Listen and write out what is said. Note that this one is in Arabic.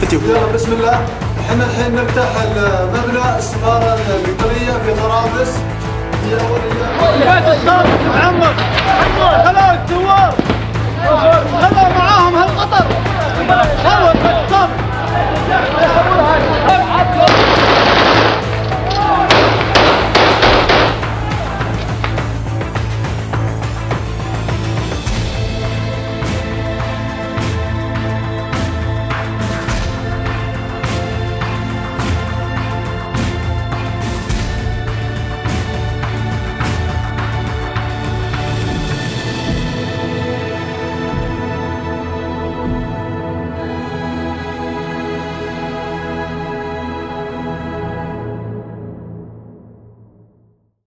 فتيو يلا بسم الله. إحنا الحين نفتح المبنى السفاره القطريه في طرابلس. هي اول معمر هلا الثوار هلا معاهم هالقطر. هلا.